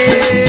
Yeah.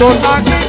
don't act